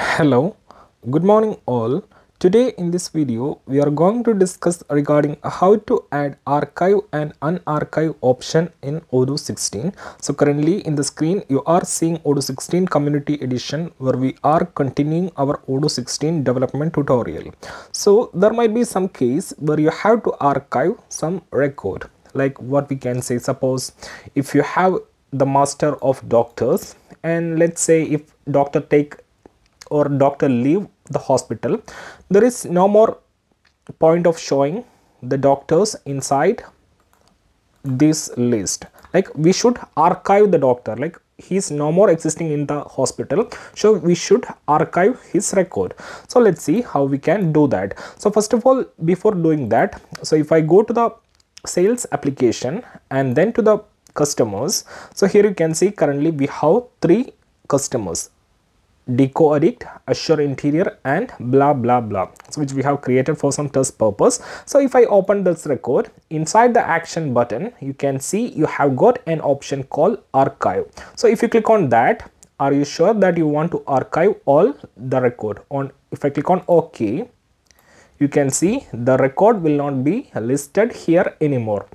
Hello, good morning all. Today in this video we are going to discuss regarding how to add archive and unarchive option in Odoo 16. So currently in the screen you are seeing Odoo 16 community edition where we are continuing our Odoo 16 development tutorial. So there might be some case where you have to archive some record like what we can say suppose if you have the master of doctors and let's say if doctor take or doctor leave the hospital. There is no more point of showing the doctors inside this list. Like we should archive the doctor. Like he's no more existing in the hospital. So we should archive his record. So let's see how we can do that. So first of all before doing that so if i go to the sales application and then to the customers. So here you can see currently we have three customers deco addict Azure Interior and blah blah blah. So which we have created for some test purpose. So if i open this record inside the action button you can see you have got an option called archive. So if you click on that are you sure that you want to archive all the record? On if i click on ok you can see the record will not be listed here anymore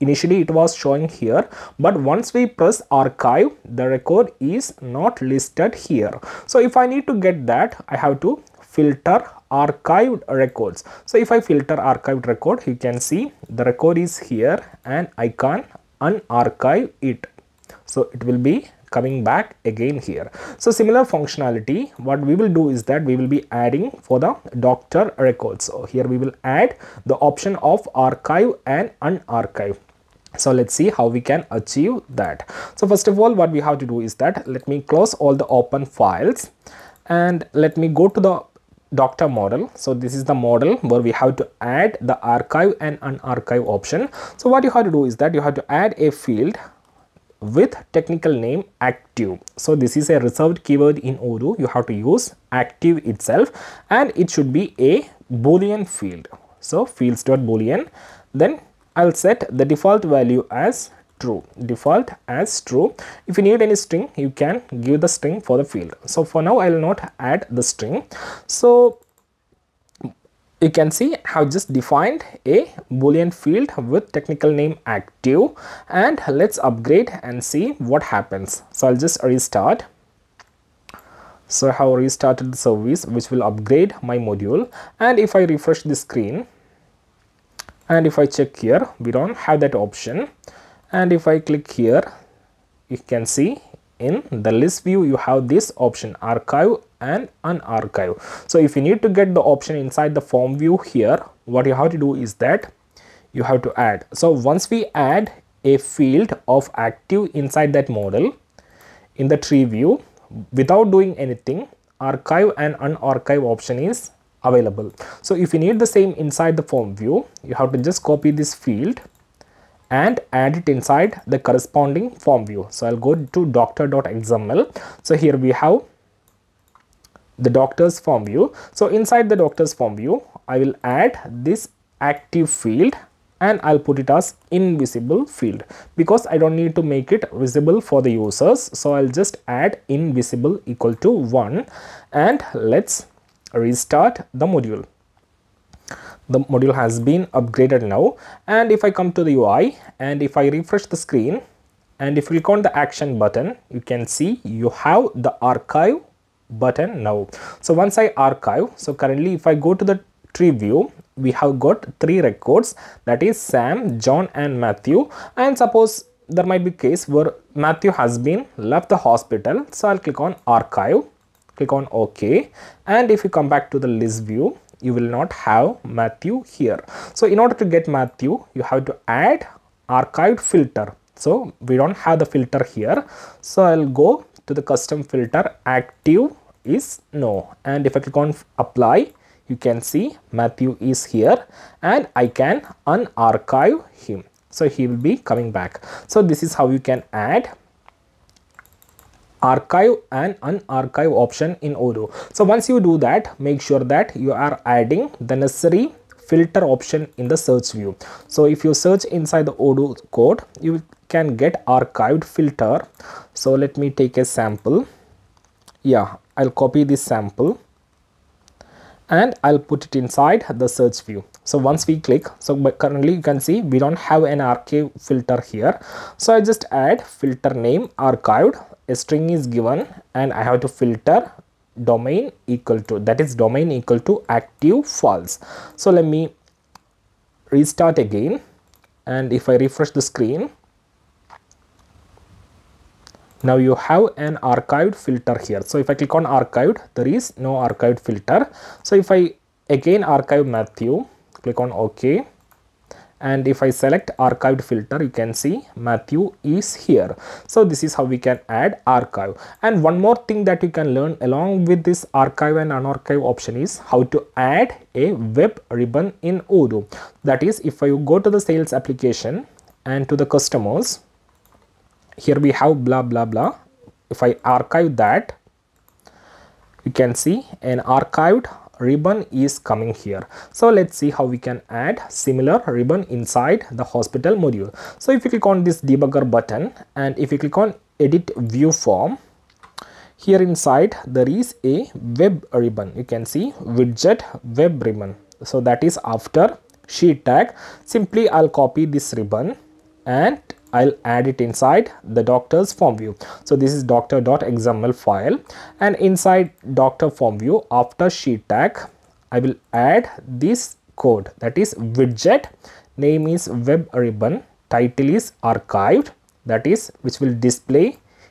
initially it was showing here but once we press archive the record is not listed here. So if i need to get that i have to filter archived records. So if i filter archived record you can see the record is here and i can unarchive it. So it will be coming back again here. So similar functionality what we will do is that we will be adding for the doctor records. So here we will add the option of archive and unarchive so let's see how we can achieve that. So first of all what we have to do is that let me close all the open files and let me go to the doctor model. So this is the model where we have to add the archive and unarchive option. So what you have to do is that you have to add a field with technical name active. So this is a reserved keyword in odoo. You have to use active itself and it should be a boolean field. So fields dot boolean. Then i'll set the default value as true. Default as true. If you need any string you can give the string for the field. So for now i will not add the string. So you can see I have just defined a boolean field with technical name active. And let's upgrade and see what happens. So i'll just restart. So i have restarted the service which will upgrade my module. And if i refresh the screen and if i check here we don't have that option. And if i click here you can see in the list view you have this option archive and unarchive. So if you need to get the option inside the form view here what you have to do is that you have to add. So once we add a field of active inside that model in the tree view without doing anything archive and unarchive option is available. So if you need the same inside the form view you have to just copy this field and add it inside the corresponding form view. So i'll go to doctor.xml so here we have the doctor's form view. So inside the doctor's form view i will add this active field and I'll put it as invisible field because I don't need to make it visible for the users. So I'll just add invisible equal to 1 and let's restart the module. The module has been upgraded now and if I come to the UI and if I refresh the screen and if you click on the action button you can see you have the archive button now. So once I archive so currently if I go to the tree view we have got three records that is Sam, John and Matthew and suppose there might be case where Matthew has been left the hospital so I'll click on archive click on OK and if you come back to the list view you will not have Matthew here. So in order to get Matthew you have to add archived filter. So we don't have the filter here. So I'll go to the custom filter active is no and if I click on apply you can see Matthew is here and I can unarchive him. So he will be coming back. So this is how you can add archive and unarchive option in Odoo. So once you do that, make sure that you are adding the necessary filter option in the search view. So if you search inside the Odoo code, you can get archived filter. So let me take a sample. Yeah, I'll copy this sample and I'll put it inside the search view. So once we click, so currently you can see we don't have an archive filter here. So I just add filter name archived, a string is given and I have to filter domain equal to that is domain equal to active false. So let me restart again and if I refresh the screen now you have an archived filter here. So if i click on archived there is no archived filter. So if i again archive matthew click on ok and if i select archived filter you can see matthew is here. So this is how we can add archive. And one more thing that you can learn along with this archive and unarchive option is how to add a web ribbon in odoo. That is if i go to the sales application and to the customers here we have blah blah blah. If I archive that you can see an archived ribbon is coming here. So let's see how we can add similar ribbon inside the hospital module. So if you click on this debugger button and if you click on edit view form here inside there is a web ribbon. You can see widget web ribbon. So that is after sheet tag. Simply i'll copy this ribbon and I'll add it inside the doctor's form view. So this is doctor.xml file and inside doctor form view after sheet tag I will add this code that is widget name is web ribbon title is archived that is which will display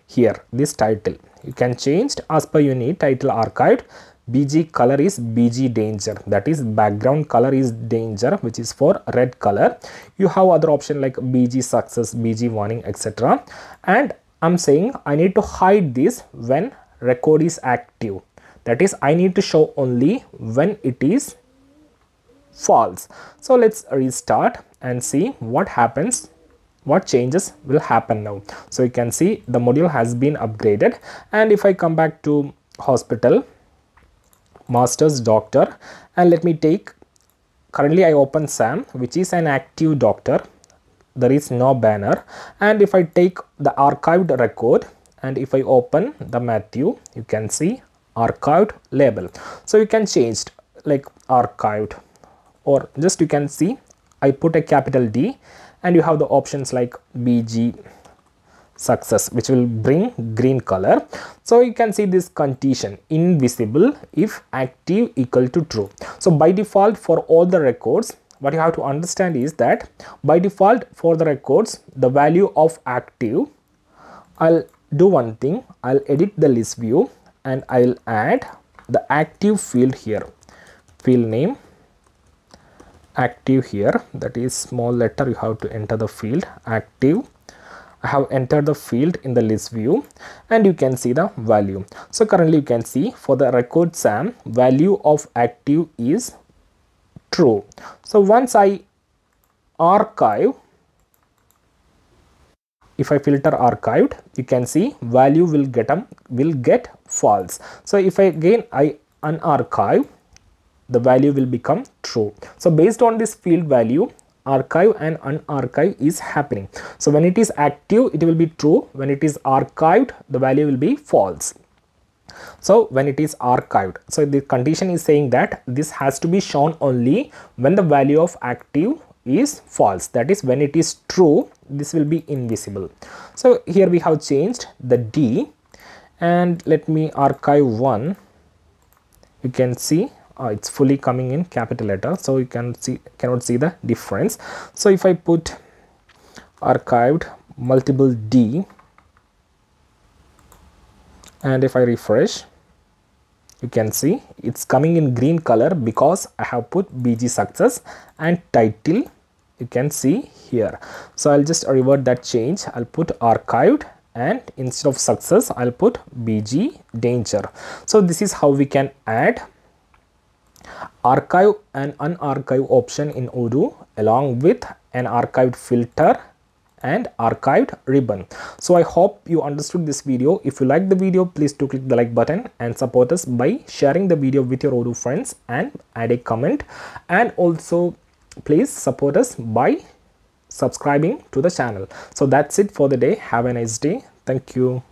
here this title you can change as per your need title archived BG color is BG danger that is background color is danger which is for red color. You have other option like BG success, BG warning etc. And I'm saying I need to hide this when record is active. That is I need to show only when it is false. So let's restart and see what happens what changes will happen now. So you can see the module has been upgraded and if I come back to hospital master's doctor. And let me take currently I open SAM which is an active doctor. There is no banner. And if I take the archived record and if I open the Matthew you can see archived label. So you can change like archived. Or just you can see I put a capital D and you have the options like BG success which will bring green color. So you can see this condition invisible if active equal to true. So by default for all the records what you have to understand is that by default for the records the value of active i'll do one thing. I'll edit the list view and i'll add the active field here. Field name active here. That is small letter. You have to enter the field active I have entered the field in the list view and you can see the value. So currently you can see for the record SAM value of active is true. So once I archive if I filter archived you can see value will get um, will get false. So if I again I unarchive the value will become true. So based on this field value archive and unarchive is happening. So when it is active, it will be true. When it is archived, the value will be false. So when it is archived, so the condition is saying that this has to be shown only when the value of active is false. That is when it is true, this will be invisible. So here we have changed the D and let me archive one. You can see uh, it's fully coming in capital letter so you can see cannot see the difference. So if i put archived multiple d and if i refresh you can see it's coming in green color because i have put bg success and title you can see here. So i'll just revert that change. I'll put archived and instead of success i'll put bg danger. So this is how we can add archive and unarchive option in Odoo along with an archived filter and archived ribbon. So I hope you understood this video. If you like the video, please do click the like button and support us by sharing the video with your Odoo friends and add a comment and also please support us by subscribing to the channel. So that's it for the day. Have a nice day. Thank you.